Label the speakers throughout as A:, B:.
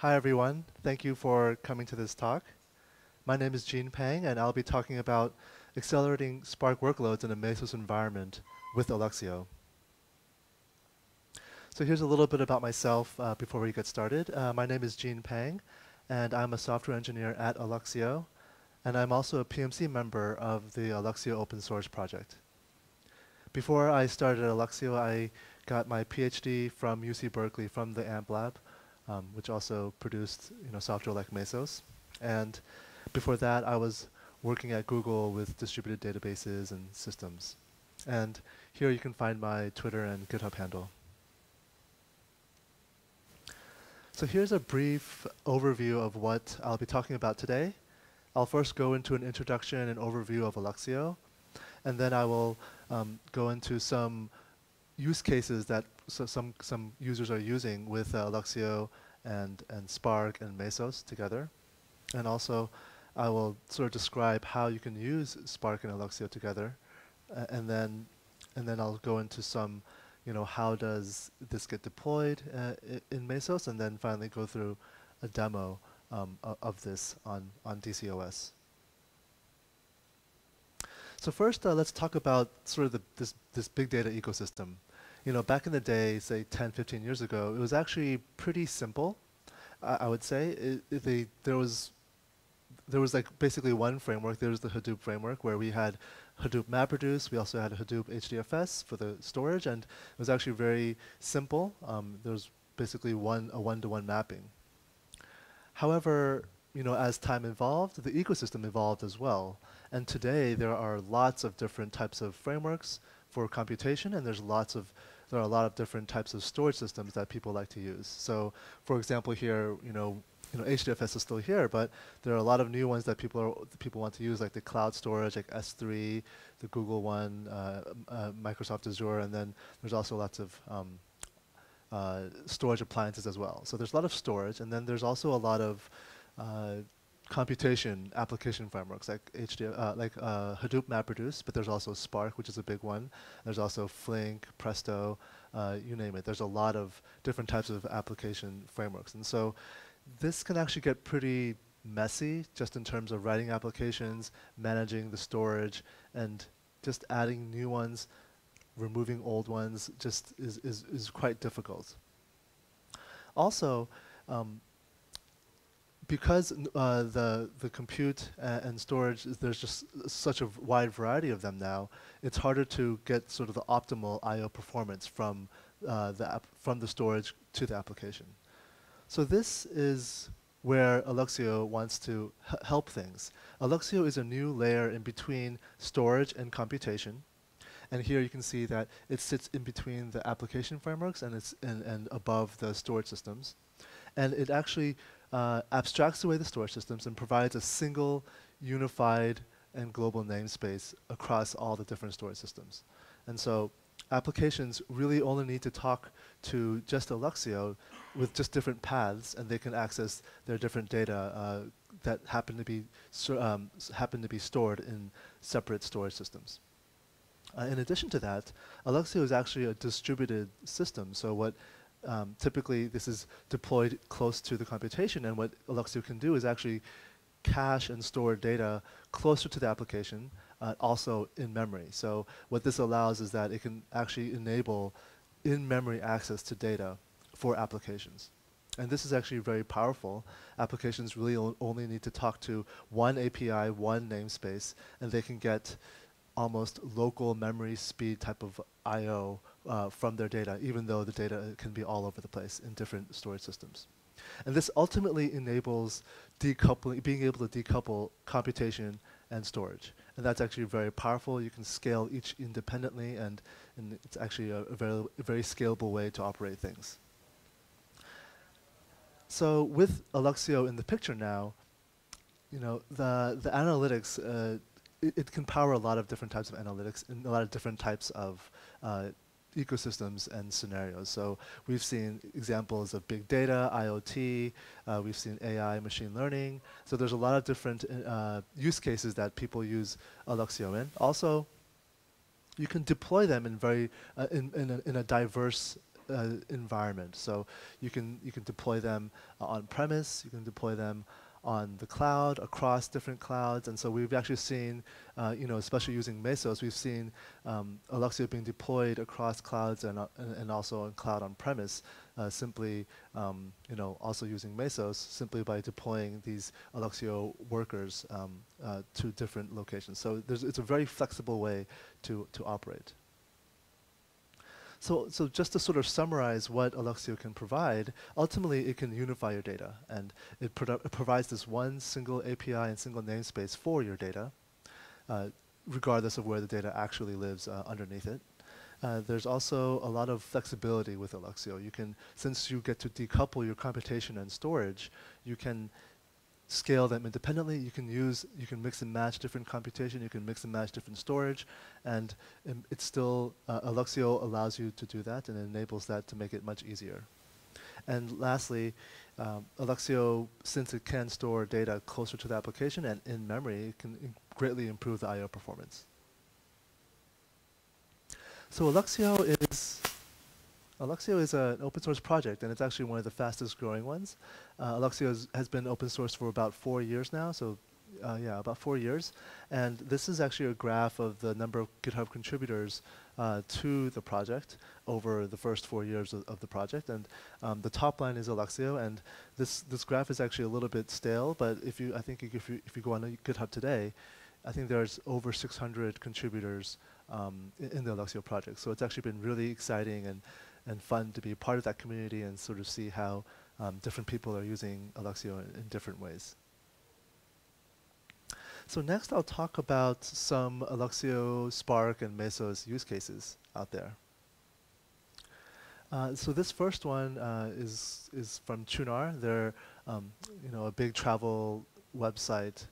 A: Hi, everyone. Thank you for coming to this talk. My name is Gene Pang, and I'll be talking about accelerating Spark workloads in a Mesos environment with Alluxio. So here's a little bit about myself uh, before we get started. Uh, my name is Gene Pang, and I'm a software engineer at Alluxio, and I'm also a PMC member of the Alluxio open source project. Before I started at Alluxio, I got my PhD from UC Berkeley from the AMP lab, um, which also produced you know, software like Mesos. And before that, I was working at Google with distributed databases and systems. And here you can find my Twitter and GitHub handle. So here's a brief overview of what I'll be talking about today. I'll first go into an introduction and overview of Alluxio, and then I will um, go into some use cases that so some some users are using with uh, Alluxio and and Spark and Mesos together, and also I will sort of describe how you can use Spark and Alluxio together, uh, and then and then I'll go into some, you know, how does this get deployed uh, in Mesos, and then finally go through a demo um, of this on on DCOS. So first, uh, let's talk about sort of the, this, this big data ecosystem. You know, back in the day, say 10, 15 years ago, it was actually pretty simple, I, I would say. It, it, they, there was there was like basically one framework. There was the Hadoop framework where we had Hadoop MapReduce. We also had Hadoop HDFS for the storage, and it was actually very simple. Um, there was basically one a one-to-one -one mapping. However, you know, as time evolved, the ecosystem evolved as well. And today there are lots of different types of frameworks for computation, and there's lots of there are a lot of different types of storage systems that people like to use. So, for example, here, you know, you know, HDFS is still here, but there are a lot of new ones that people are people want to use, like the cloud storage, like S3, the Google one, uh, uh, Microsoft Azure, and then there's also lots of um, uh, storage appliances as well. So there's a lot of storage, and then there's also a lot of uh, computation application frameworks like uh, like uh, Hadoop MapReduce, but there's also Spark, which is a big one. There's also Flink, Presto, uh, you name it. There's a lot of different types of application frameworks, and so this can actually get pretty messy just in terms of writing applications, managing the storage, and just adding new ones, removing old ones, just is is is quite difficult. Also. Um, because uh, the the compute and storage, there's just such a wide variety of them now. It's harder to get sort of the optimal I/O performance from uh, the from the storage to the application. So this is where Alluxio wants to help things. Alluxio is a new layer in between storage and computation. And here you can see that it sits in between the application frameworks and it's and above the storage systems. And it actually uh, abstracts away the storage systems and provides a single unified and global namespace across all the different storage systems. And so applications really only need to talk to just Alluxio with just different paths, and they can access their different data uh, that happen to be um, happen to be stored in separate storage systems. Uh, in addition to that, Alluxio is actually a distributed system. So what um, typically this is deployed close to the computation and what Alluxio can do is actually cache and store data closer to the application, uh, also in memory. So what this allows is that it can actually enable in-memory access to data for applications. And this is actually very powerful. Applications really only need to talk to one API, one namespace, and they can get almost local memory speed type of I.O uh, from their data, even though the data can be all over the place in different storage systems. And this ultimately enables decoupling, being able to decouple computation and storage. And that's actually very powerful. You can scale each independently, and, and it's actually a, a, very, a very scalable way to operate things. So with Alluxio in the picture now, you know, the, the analytics, uh, it, it, can power a lot of different types of analytics and a lot of different types of uh, ecosystems and scenarios. So we've seen examples of big data, IoT, uh, we've seen AI, machine learning. So there's a lot of different uh, use cases that people use Alluxio in. Also, you can deploy them in very uh, in, in, a, in a diverse uh, environment. So you can you can deploy them uh, on premise. You can deploy them on the cloud, across different clouds. And so we've actually seen, uh, you know, especially using Mesos, we've seen um, Alluxio being deployed across clouds and, uh, and also on cloud on premise, uh, simply, um, you know, also using Mesos, simply by deploying these Alluxio workers um, uh, to different locations. So it's a very flexible way to, to operate. So, so just to sort of summarize what Alluxio can provide, ultimately it can unify your data, and it, it provides this one single API and single namespace for your data, uh, regardless of where the data actually lives uh, underneath it. Uh, there's also a lot of flexibility with Alluxio. You can, since you get to decouple your computation and storage, you can scale them independently. You can use, you can mix and match different computation. You can mix and match different storage, and um, it's still uh, Alluxio allows you to do that and enables that to make it much easier. And lastly, um, Alluxio, since it can store data closer to the application and in memory, it can greatly improve the I/O performance. So Alluxio is Alluxio is an open source project, and it's actually one of the fastest growing ones. Uh, Alluxio has, been open source for about four years now, so uh, yeah, about four years. And this is actually a graph of the number of GitHub contributors uh, to the project over the first four years of, of the project. And um, the top line is Alluxio, and this this graph is actually a little bit stale. But if you, I think if you if you go on GitHub today, I think there's over 600 contributors um, in, in, the Alluxio project. So it's actually been really exciting and and fun to be part of that community and sort of see how um, different people are using Alluxio in, in, different ways. So next I'll talk about some Alluxio, Spark, and Mesos use cases out there. Uh, so this first one uh, is is from Qunar. They're um, you know a big travel website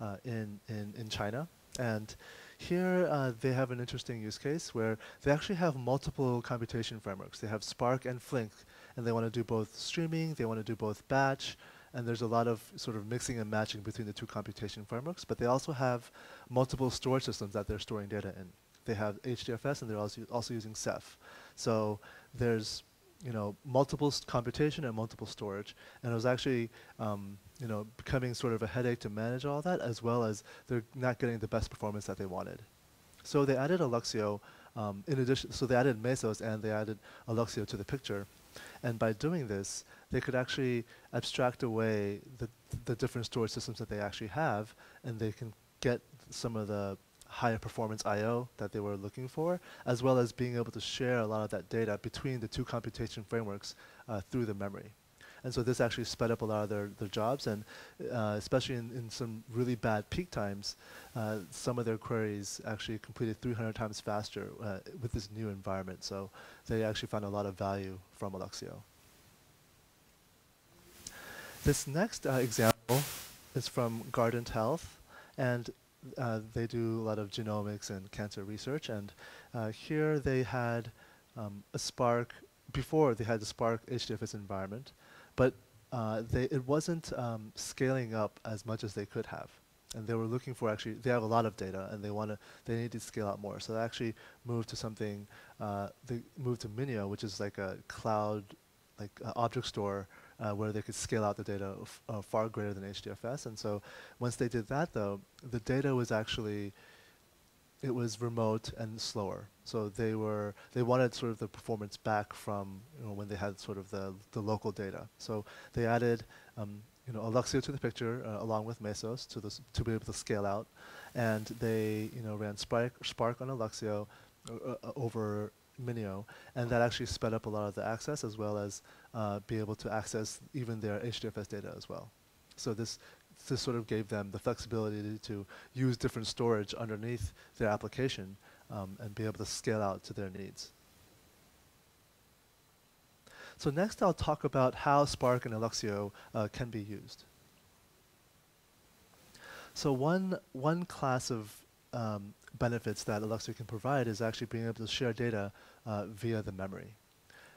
A: uh, in in in China, and here, uh, they have an interesting use case where they actually have multiple computation frameworks. They have Spark and Flink, and they want to do both streaming, they want to do both batch, and there's a lot of sort of mixing and matching between the two computation frameworks, but they also have multiple storage systems that they're storing data in. They have HDFS, and they're also, also using Ceph. So there's you know, multiple computation and multiple storage. And it was actually, um, you know, becoming sort of a headache to manage all that, as well as they're not getting the best performance that they wanted. So they added Alluxio, um, in addition, so they added Mesos and they added Alluxio to the picture. And by doing this, they could actually abstract away the, the different storage systems that they actually have, and they can get some of the higher performance I/O that they were looking for, as well as being able to share a lot of that data between the two computation frameworks uh, through the memory. And so this actually sped up a lot of their, their jobs, and uh, especially in, in some really bad peak times, uh, some of their queries actually completed 300 times faster uh, with this new environment. So they actually found a lot of value from Alluxio. This next uh, example is from Guardant Health, and uh, they do a lot of genomics and cancer research, and uh, here they had um, a Spark, before they had the Spark HDFS environment, but uh, they, it wasn't um, scaling up as much as they could have. And they were looking for actually, they have a lot of data and they want to, they need to scale out more. So they actually moved to something, uh, they moved to Minio, which is like a cloud, like object store uh, where they could scale out the data uh, far greater than HDFS. And so once they did that, though, the data was actually it was remote and slower. So they were they wanted sort of the performance back from you know, when they had sort of the the local data. So they added um, you know Alluxio to the picture uh, along with Mesos to the to be able to scale out, and they you know ran Spark Spark on Alluxio uh, uh, over Minio, and that actually sped up a lot of the access as well as uh, be able to access even their HDFS data as well. So this this sort of gave them the flexibility to use different storage underneath their application um, and be able to scale out to their needs. So next I'll talk about how Spark and Alluxio uh, can be used. So one, one class of um, benefits that Alluxio can provide is actually being able to share data uh, via the memory.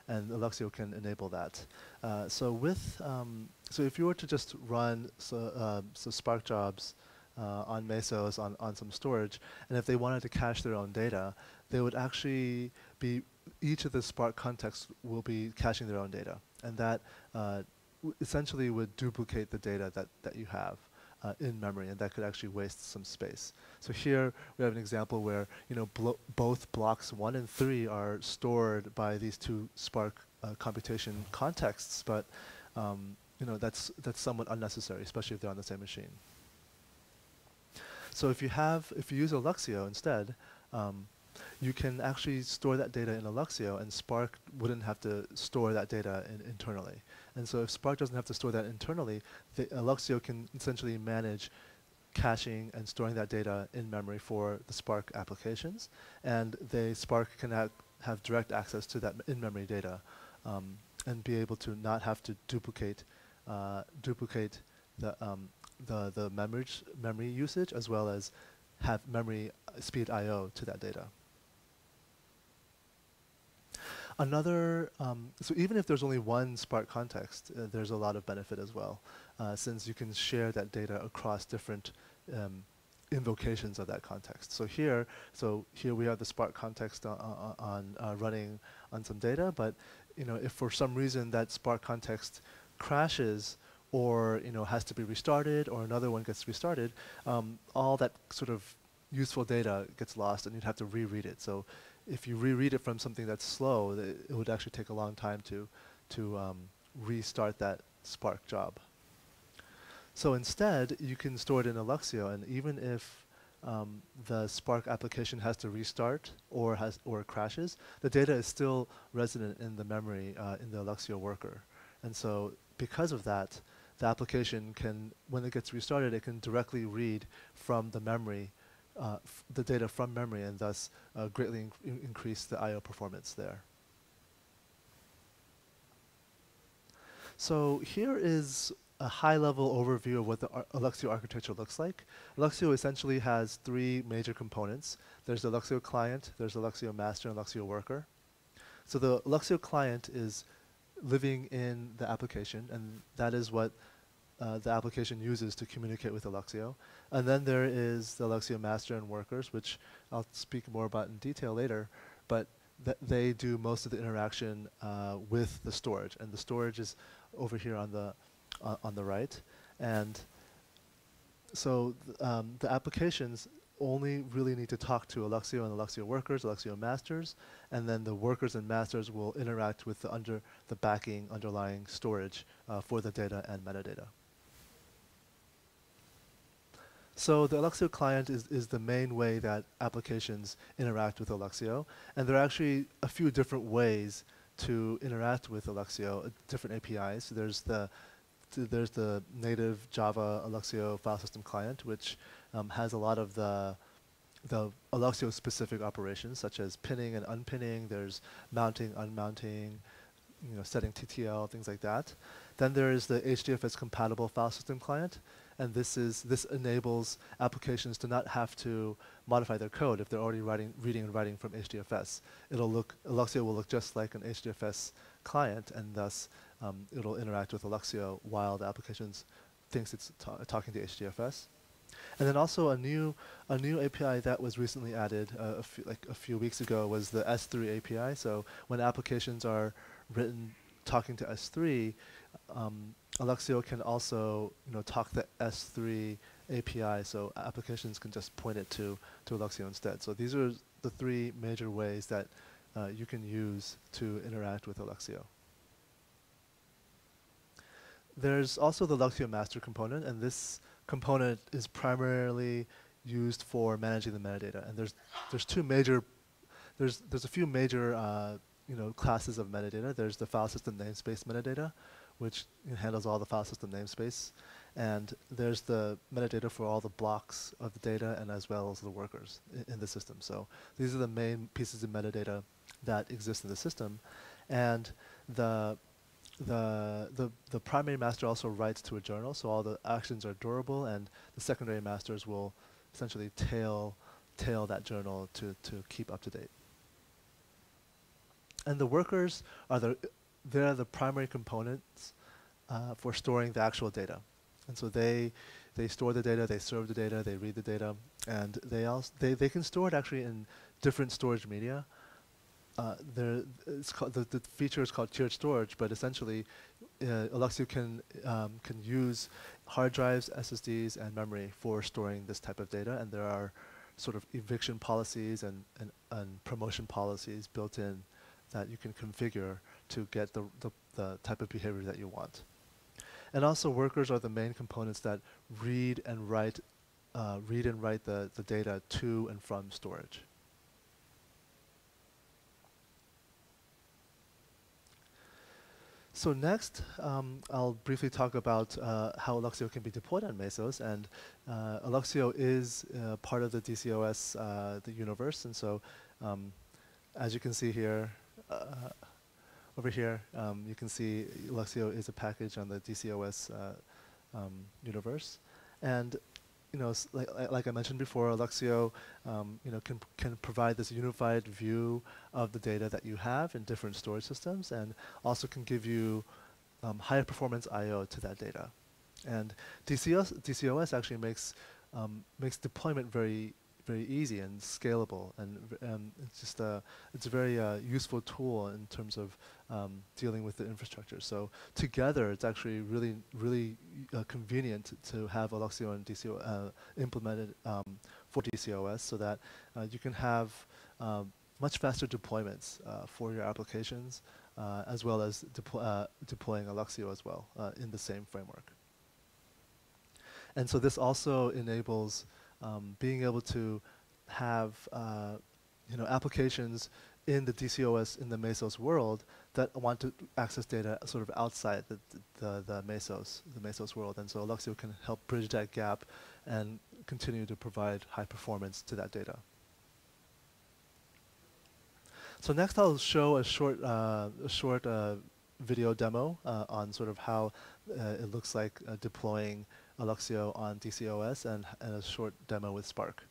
A: And Alluxio can enable that. Uh, so with, um, so if you were to just run so, uh, so Spark jobs uh, on Mesos on, on some storage, and if they wanted to cache their own data, they would actually be each of the Spark contexts will be caching their own data, and that uh, essentially would duplicate the data that, that you have uh, in memory, and that could actually waste some space. So here we have an example where you know both blocks one and three are stored by these two Spark uh, computation contexts, but um, you know that's that's somewhat unnecessary, especially if they're on the same machine. So if you have if you use Alluxio instead, um, you can actually store that data in Alluxio, and Spark wouldn't have to store that data in internally. And so if Spark doesn't have to store that internally, the can essentially manage caching and storing that data in memory for the Spark applications, and the Spark can have, have direct access to that in-memory data um, and be able to not have to duplicate uh, duplicate the um, the the memory memory usage as well as have memory speed I/O to that data. Another, um, so even if there's only one Spark context, uh, there's a lot of benefit as well, uh, since you can share that data across different um, invocations of that context. So here, so here we have the Spark context on, on uh, running on some data, but you know, if for some reason that Spark context crashes or you know has to be restarted or another one gets restarted, um, all that sort of useful data gets lost and you'd have to reread it. So if you reread it from something that's slow, it, it would actually take a long time to, to um, restart that Spark job. So instead, you can store it in Alluxio, and even if um, the Spark application has to restart or has or crashes, the data is still resident in the memory uh, in the Alluxio worker. And so because of that, the application can, when it gets restarted, it can directly read from the memory uh, the data from memory and thus uh, greatly in increase the I.O. performance there. So here is a high-level overview of what the Ar Alluxio architecture looks like. Alluxio essentially has three major components. There's the Alluxio client, there's the Alluxio master, and Alluxio worker. So the Alluxio client is living in the application, and that is what uh, the application uses to communicate with Alluxio. And then there is the Alluxio master and workers, which I'll speak more about in detail later, but th they do most of the interaction uh, with the storage. And the storage is over here on the, uh, on the right. And so th um, the applications only really need to talk to Alluxio and Alluxio workers, Alluxio masters, and then the workers and masters will interact with the under the backing underlying storage uh, for the data and metadata. So the Alluxio client is, is the main way that applications interact with Alluxio. And there are actually a few different ways to interact with Alluxio, uh, different APIs. There's the there's the native Java Alluxio file system client, which um, has a lot of the the Alluxio specific operations, such as pinning and unpinning. There's mounting, unmounting, you know, setting TTL, things like that. Then there is the HDFS compatible file system client, and this is this enables applications to not have to modify their code if they're already writing, reading and writing from HDFS. It'll look Alluxio will look just like an HDFS client, and thus um, it'll interact with Alluxio while the application thinks it's ta talking to HDFS. And then also a new a new API that was recently added uh, a like a few weeks ago was the S3 API. So when applications are written talking to S3, um, Alluxio can also you know talk the S3 API, so applications can just point it to to Alluxio instead. So these are the three major ways that uh, you can use to interact with Alluxio. There's also the Alluxio master component, and this component is primarily used for managing the metadata. And there's there's two major there's there's a few major uh, you know classes of metadata. There's the file system namespace metadata, which handles all the file system namespace. And there's the metadata for all the blocks of the data and as well as the workers in the system. So these are the main pieces of metadata that exist in the system. And the the, the, the primary master also writes to a journal, so all the actions are durable, and the secondary masters will essentially tail, tail that journal to, to keep up to date. And the workers are the they're the primary components uh, for storing the actual data. And so they they store the data, they serve the data, they read the data, and they also they, they can store it actually in different storage media. uh, there, it's called, the, the feature is called tiered storage, but essentially, uh, Alluxio can um, can use hard drives, SSDs, and memory for storing this type of data, and there are sort of eviction policies and, and, and promotion policies built in that you can configure to get the, the, the type of behavior that you want. And also workers are the main components that read and write, uh, read and write the, the data to and from storage. So next, um, I'll briefly talk about uh, how Alluxio can be deployed on Mesos. And uh, is uh, part of the DCOS uh, the universe. And so um, as you can see here, uh, over here, um, you can see Alluxio is a package on the DCOS uh, um, universe. And you know, like, like I mentioned before, Alluxio, um, you know, can can provide this unified view of the data that you have in different storage systems, and also can give you um, higher performance I/O to that data. And DCOS, DCOS actually makes um, makes deployment very very easy and scalable, and um, it's just a it's a very uh, useful tool in terms of um, dealing with the infrastructure. So together, it's actually really really uh, convenient to have Alluxio and DCO uh, implemented um, for DCOS, so that uh, you can have um, much faster deployments uh, for your applications, uh, as well as deplo deploying Alluxio as well in the same framework. And so this also enables um, being able to have uh, you know applications in the DCOS in the Mesos world that want to access data sort of outside the, the, the Mesos the Mesos world, and so Alluxio can help bridge that gap and continue to provide high performance to that data. So next, I'll show a short uh, a short uh, video demo uh, on sort of how uh, it looks like uh, deploying Alluxio on DCOS and, and a short demo with Spark.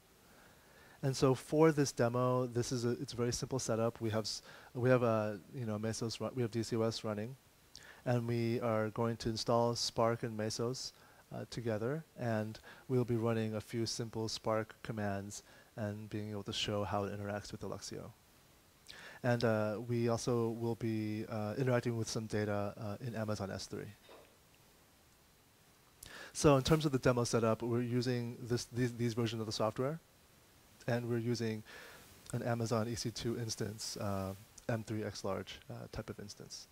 A: And so for this demo, this is a, it's a very simple setup. We have we have a you know Mesos we have DCOS running, and we are going to install Spark and Mesos uh, together, and we'll be running a few simple Spark commands and being able to show how it interacts with Alluxio. And uh, we also will be uh, interacting with some data uh, in Amazon S3. So in terms of the demo setup, we're using this, these, these versions of the software, and we're using an Amazon EC2 instance, uh, M3 X large uh, type of instance.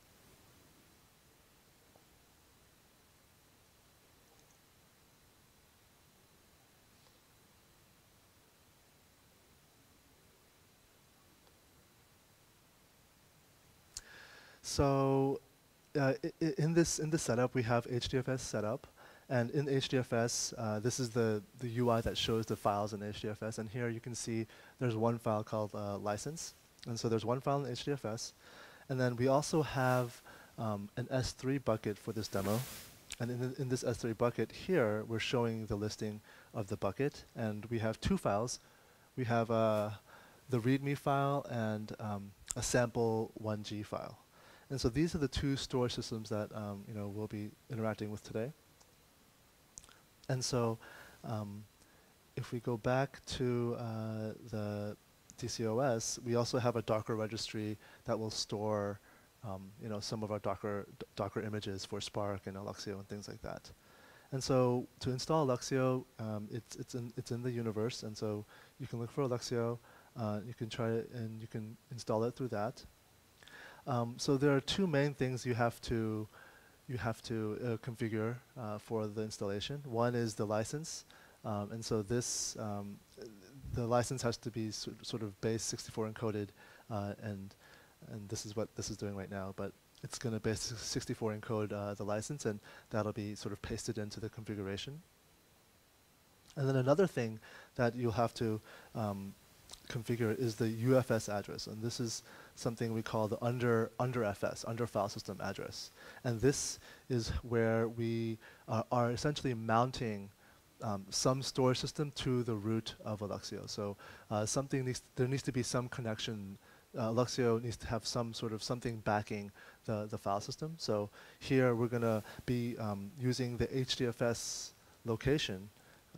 A: So uh, in this in this setup, we have HDFS setup. And in HDFS, uh, this is the, the UI that shows the files in HDFS. And here you can see there's one file called uh, license. And so there's one file in HDFS. And then we also have um, an S3 bucket for this demo. And in, in this S3 bucket here, we're showing the listing of the bucket. And we have two files. We have uh, the README file and um, a sample 1G file. And so these are the two storage systems that um, you know, we'll be interacting with today. And so um, if we go back to uh, the DCOS, we also have a Docker registry that will store um, you know, some of our Docker, Docker images for Spark and Alluxio and things like that. And so to install Alluxio, um, it's, it's, in, it's in the universe, and so you can look for Alluxio, uh, you can try it, and you can install it through that. Um, so there are two main things you have to you have to uh, configure uh, for the installation. One is the license, um, and so this um, the license has to be so sort of base 64 encoded, uh, and and this is what this is doing right now. But it's going to base 64 encode uh, the license, and that'll be sort of pasted into the configuration. And then another thing that you'll have to um, configure is the UFS address, and this is something we call the under under FS, under file system address. And this is where we uh, are essentially mounting um, some storage system to the root of Alluxio. So uh, something needs there needs to be some connection. Uh, Alluxio needs to have some sort of something backing the, the file system. So here we're going to be um, using the HDFS location.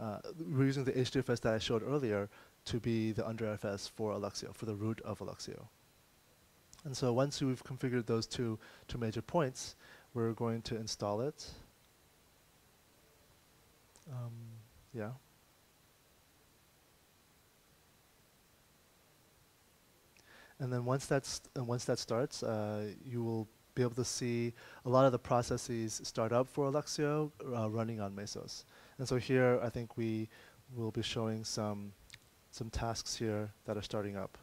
A: Uh, we're using the HDFS that I showed earlier to be the under FS for Alluxio, for the root of Alluxio. And so once we've configured those two, two major points, we're going to install it. Um, yeah. And then once that's and once that starts, uh, you will be able to see a lot of the processes start up for Alluxio uh, running on Mesos. And so here, I think we will be showing some some tasks here that are starting up.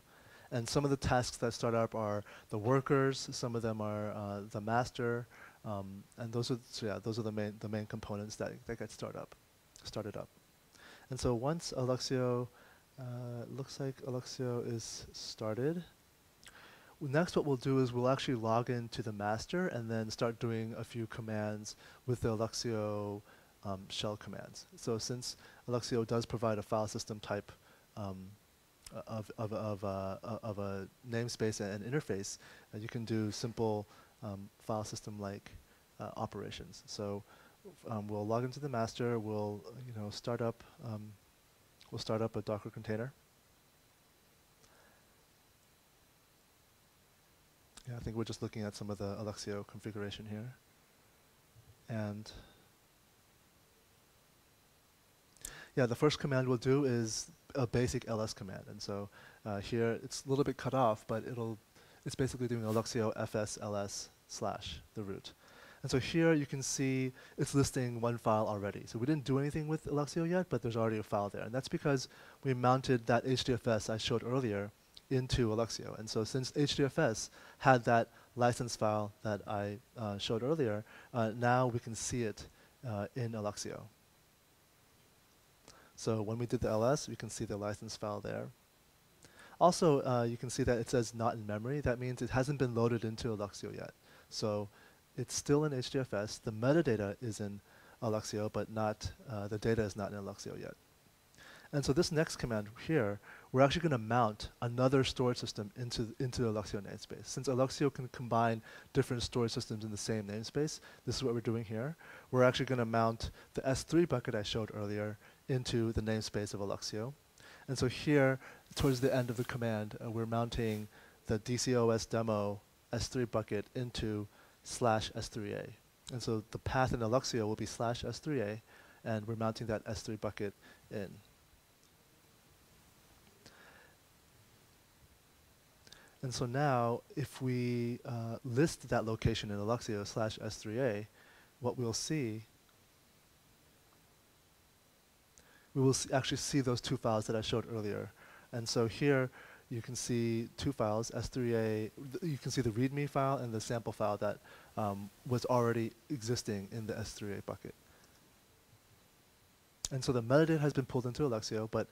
A: And some of the tasks that start up are the workers. Some of them are uh, the master, um, and those are so yeah, those are the main the main components that that get started up, started up. And so once Alluxio, uh, looks like Alluxio is started. Next, what we'll do is we'll actually log into the master and then start doing a few commands with the Alluxio um, shell commands. So since Alluxio does provide a file system type um, of, of, of, uh, of a namespace and interface, uh, you can do simple um, file system like uh, operations. So um, we'll log into the master, we'll you know start up um, we'll start up a Docker container. Yeah, I think we're just looking at some of the Alluxio configuration here. And yeah, the first command we'll do is a basic ls command. And so uh, here it's a little bit cut off, but it'll it's basically doing Alluxio fs ls slash the root. And so here you can see it's listing one file already. So we didn't do anything with Alluxio yet, but there's already a file there. And that's because we mounted that HDFS I showed earlier into Alluxio. And so since HDFS had that license file that I uh, showed earlier, uh, now we can see it uh, in Alluxio. So when we did the ls, we can see the license file there. Also, uh, you can see that it says not in memory. That means it hasn't been loaded into Alluxio yet. So it's still in HDFS. The metadata is in Alluxio, but not uh, the data is not in Alluxio yet. And so this next command here, we're actually going to mount another storage system into, into the Alluxio namespace. Since Alluxio can combine different storage systems in the same namespace, this is what we're doing here. We're actually going to mount the S3 bucket I showed earlier into the namespace of Alluxio. And so here, towards the end of the command, uh, we're mounting the DCOS demo S3 bucket into slash S3A. And so the path in Alluxio will be slash S3A, and we're mounting that S3 bucket in. And so now, if we uh, list that location in Alluxio slash S3A, what we'll see, we will actually see those two files that I showed earlier. And so here, you can see two files, S3A, you can see the README file and the sample file that um, was already existing in the S3A bucket. And so the metadata has been pulled into Alluxio, but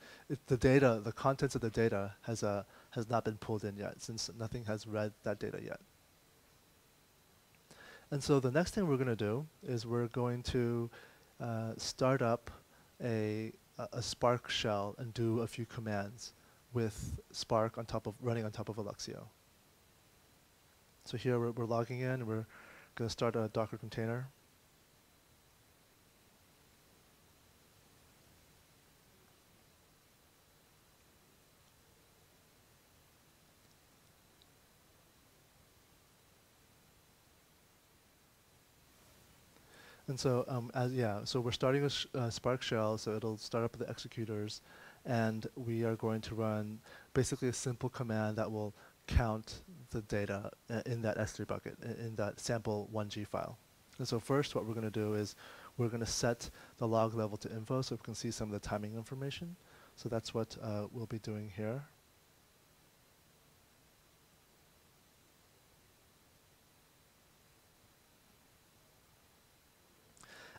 A: the data, the contents of the data has, uh, has not been pulled in yet, since nothing has read that data yet. And so the next thing we're going to do is we're going to uh, start up a, a Spark shell and do a few commands with Spark on top of running on top of Alluxio. So here we're, we're logging in. We're going to start a Docker container. And so, um, as yeah, so we're starting with uh, Spark Shell, so it'll start up with the executors, and we are going to run basically a simple command that will count the data uh, in that S3 bucket, in, in that sample 1G file. And so first what we're going to do is we're going to set the log level to info so we can see some of the timing information. So that's what uh, we'll be doing here.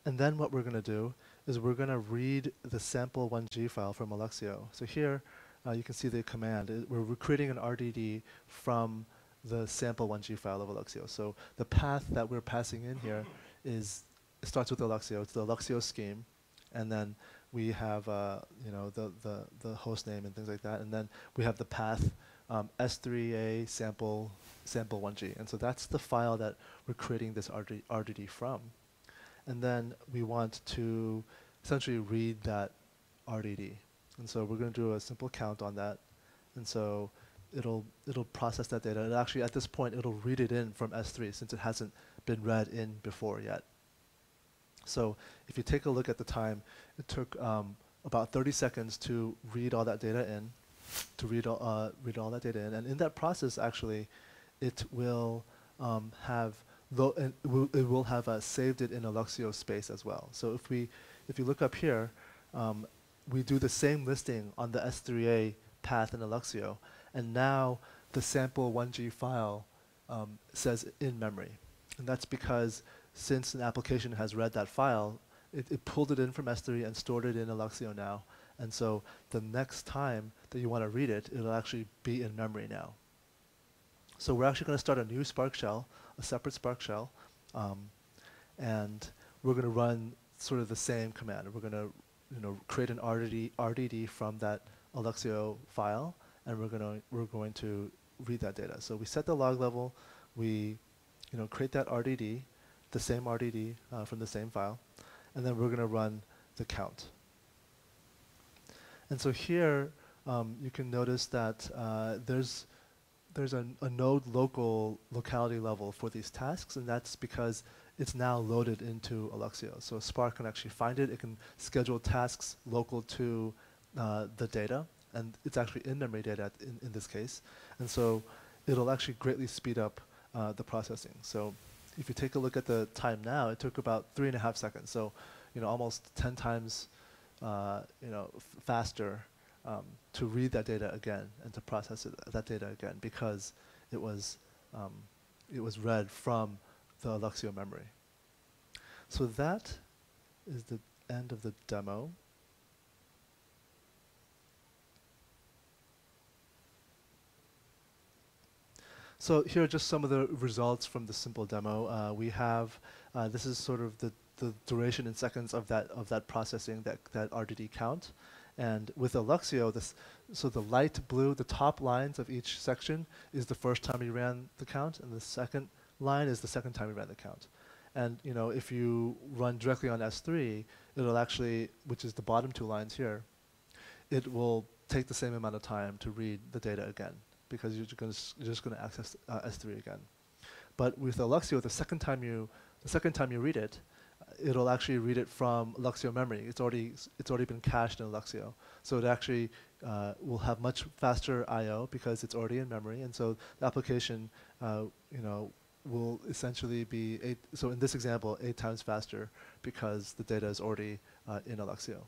A: And then what we're going to do is we're going to read the sample 1G file from Alluxio. So here uh, you can see the command. It, we're creating an RDD from the sample 1G file of Alluxio. So the path that we're passing in here is it starts with Alluxio. It's the Alluxio scheme, and then we have uh, you know the, the the host name and things like that, and then we have the path um, S3A sample sample 1G, and so that's the file that we're creating this RD, RDD from and then we want to essentially read that RDD. And so we're going to do a simple count on that. And so it'll it'll process that data. And actually, at this point, it'll read it in from S3 since it hasn't been read in before yet. So if you take a look at the time, it took um, about 30 seconds to read all that data in, to read all, uh, read all that data in. And in that process, actually, it will um, have it will, have uh, saved it in Alluxio space as well. So if we if you look up here, um, we do the same listing on the S3A path in Alluxio, and now the sample 1G file um, says in memory. And that's because since an application has read that file, it, it pulled it in from S3 and stored it in Alluxio now. And so the next time that you want to read it, it'll actually be in memory now. So we're actually going to start a new Spark shell, a separate Spark shell, um, and we're going to run sort of the same command. We're going to you know, create an RDD, RDD from that Alluxio file, and we're going to we're going to read that data. So we set the log level, we you know create that RDD, the same RDD uh, from the same file, and then we're going to run the count. And so here um, you can notice that uh, there's there's a, a, node local locality level for these tasks, and that's because it's now loaded into Alluxio. So Spark can actually find it. It can schedule tasks local to uh, the data, and it's actually in-memory data in, in this case. And so it'll actually greatly speed up uh, the processing. So if you take a look at the time now, it took about three and a half seconds. So, you know, almost 10 times, uh, you know, faster um, to read that data again and to process it, that data again because it was, um, it was read from the Alluxio memory. So that is the end of the demo. So here are just some of the results from the simple demo. Uh, we have, uh, this is sort of the, the duration in seconds of that, of that processing, that, that RDD count. And with Alluxio, this, so the light blue, the top lines of each section is the first time you ran the count, and the second line is the second time you ran the count. And you know, if you run directly on S3, it'll actually, which is the bottom two lines here, it will take the same amount of time to read the data again because you're, just going to access uh, S3 again. But with Alluxio, the second time you the second time you read it, it'll actually read it from Alluxio memory. It's already it's already been cached in Alluxio, so it actually uh, will have much faster I/O because it's already in memory, and so the application, uh, you know, will essentially be eight. So in this example, eight times faster because the data is already uh, in Alluxio.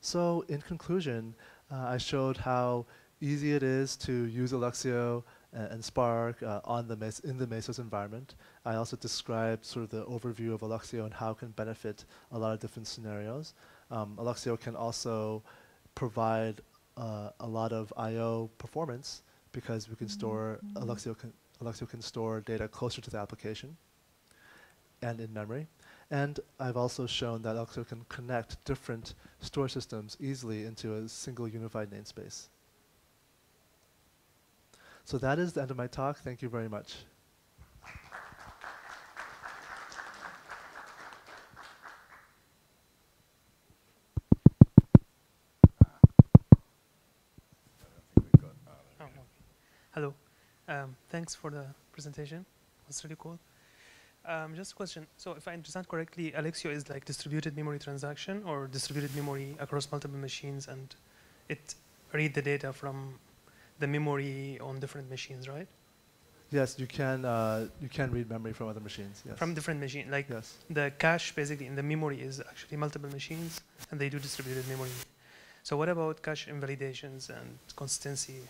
A: So in conclusion, uh, I showed how easy it is to use Alluxio and, and Spark uh, on the in the Mesos environment. I also described sort of the overview of Alluxio and how it can benefit a lot of different scenarios. Um, Alluxio can also provide uh, a lot of I/O performance because we can store mm -hmm. Alluxio can Alluxio can store data closer to the application and in memory. And I've also shown that Alluxio can connect different store systems easily into a single unified namespace. So that is the end of my talk. Thank you very much.
B: Hello. Um, thanks for the presentation. Was really cool. Um, just a question. So if I understand correctly, Alluxio is like distributed memory transaction or distributed memory across multiple machines and it read the data from the memory on different machines, right?
A: Yes, you can uh, you can read memory from other machines. Yes.
B: From different machines, like yes. the cache basically in the memory is actually multiple machines, and they do distributed memory. So what about cache invalidations and consistency?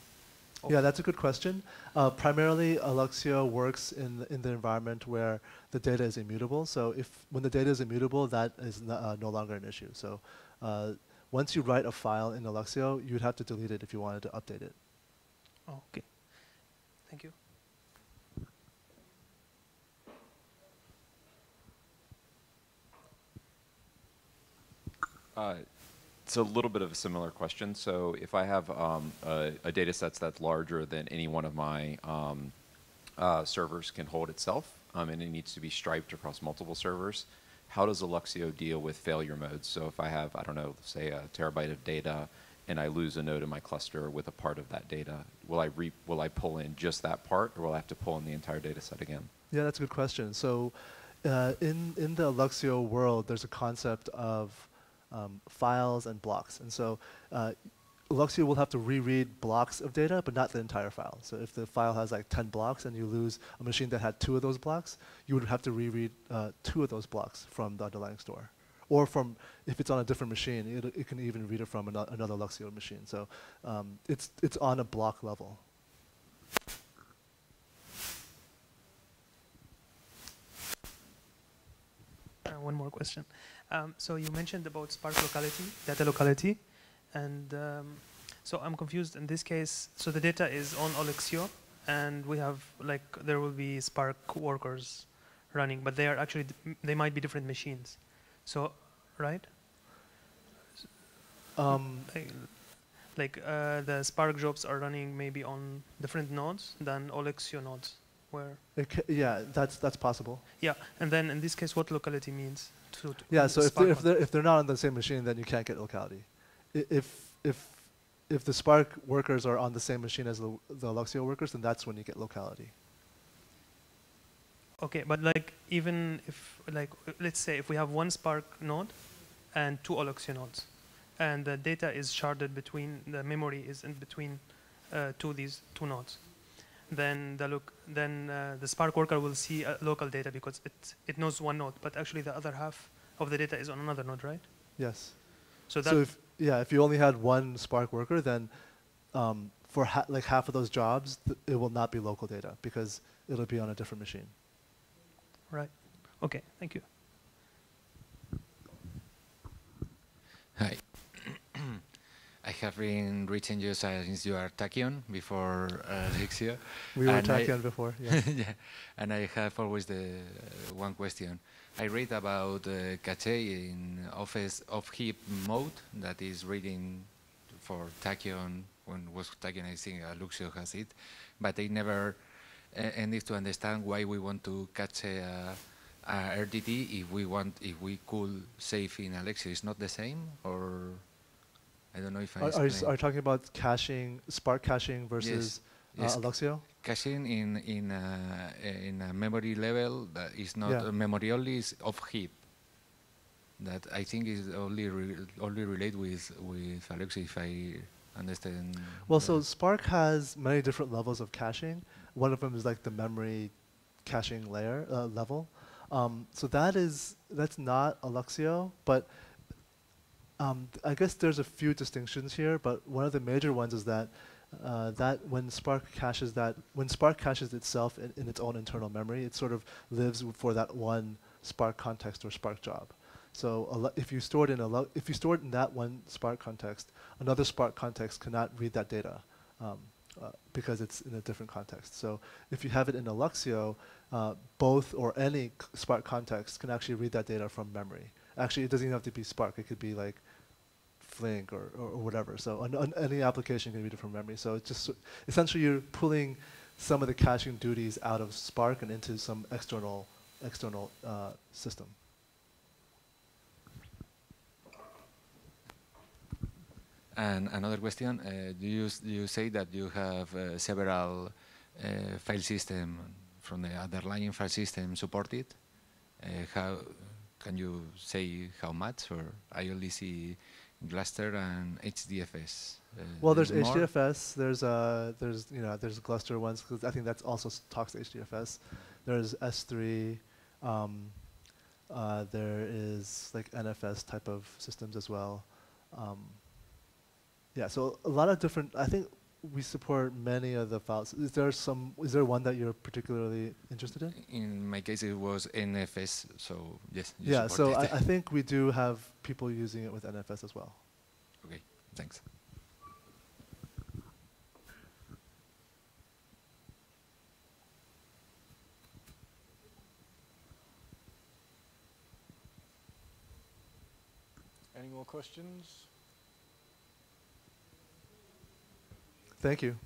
A: Yeah, that's a good question. Uh, primarily, Alluxio works in the, in the environment where the data is immutable. So if when the data is immutable, that is no, uh, no longer an issue. So uh, once you write a file in Alluxio, you'd have to delete it if you wanted to update it.
B: Okay. Thank you.
C: Uh, it's a little bit of a similar question. So if I have um, a, a, data set that's larger than any one of my um, uh, servers can hold itself, um, and it needs to be striped across multiple servers, how does Alluxio deal with failure modes? So if I have, I don't know, say a terabyte of data and I lose a node in my cluster with a part of that data, will I re, will I pull in just that part, or will I have to pull in the entire data set again?
A: Yeah, that's a good question. So, uh, in in the Alluxio world, there's a concept of um, files and blocks, and so uh, will have to reread blocks of data, but not the entire file. So, if the file has like 10 blocks and you lose a machine that had two of those blocks, you would have to reread uh, two of those blocks from the underlying store, or from if it's on a different machine, it, it can even read it from ano- another Alluxio machine. So, um, it's it's on a block level.
B: Uh, one more question. Um, so you mentioned about Spark locality, data locality, and um, so I'm confused in this case. So the data is on Alluxio, and we have like there will be Spark workers running, but they are actually they might be different machines. So, right?
A: Um,
B: Like, uh, the Spark jobs are running maybe on different nodes than Alluxio nodes, where
A: yeah, that's that's possible.
B: yeah, and then in this case, what locality means? To, to
A: Yeah, so if they're, if they're if they're not on the same machine, then you can't get locality. I- If if if the Spark workers are on the same machine as the the Alluxio workers, then that's when you get locality.
B: Okay, but like even if like let's say if we have one Spark node and two Alluxio nodes, and the data is sharded between the memory is in between uh, two these two nodes, then the look then uh, the Spark worker will see uh, local data because it it knows one node, but actually the other half of the data is on another node, right?
A: Yes.
B: So that
A: So if yeah, if you only had one Spark worker, then um, for ha- like half of those jobs, th- it will not be local data because it'll be on a different machine.
B: Right? Okay, thank you.
D: Hi. I have been reaching you since you are Tachyon before uh, Alluxio.
A: We were
D: And I-
A: before. Yeah.
D: yeah, and I have always the uh, one question. I read about uh, cache in office of heap mode that is reading for Tachyon when was Tachyon I think uh, Alluxio has it, but I never uh, ended to understand why we want to cache a, a RDD if we want if we could save in Alluxio. It's not the same, or I don't know if I
A: Are, are, you, are talking about caching, Spark caching versus
D: yes.
A: uh, Alluxio?
D: caching in in a, in a memory level that is not
A: Yeah.
D: uh, memory only is of heap. That I think is only re only relate with with Alluxio if I understand.
A: Well, so Spark has many different levels of caching. One of them is like the memory caching layer uh, level. Um, so that is that's not Alluxio, but um, I guess there's a few distinctions here. But one of the major ones is that uh, that when Spark caches that when Spark caches itself in, in its own internal memory, it sort of lives for that one Spark context or Spark job. So if you store it in a if you store it in that one Spark context, another Spark context cannot read that data um, uh, because it's in a different context. So if you have it in Alluxio, uh, both or any Spark context can actually read that data from memory. Actually, it doesn't even have to be Spark. It could be like Flink or, or, or whatever. So an, an, any application can read it from memory. So it's just essentially you're pulling some of the caching duties out of Spark and into some external external uh, system.
D: And another question: uh, Do you you say that you have uh, several uh, file system from the underlying file system supported? Uh, how can you say how much, or I only see Gluster and HDFS? Uh,
A: Well, there's? HDFS. There's uh, there's you know there's Gluster ones 'cause I think that's also talks to HDFS. There's S3. Um, uh, there is like NFS type of systems as well. Um, yeah, so a lot of different. I think we support many of the files. Is there some? Is there one that you're particularly interested in?
D: In my case, it was NFS, so yes. you
A: Yeah, so
D: support
A: I. I think we do have people using it with NFS as well.
D: okay, thanks.
E: Any more questions?
A: Thank you.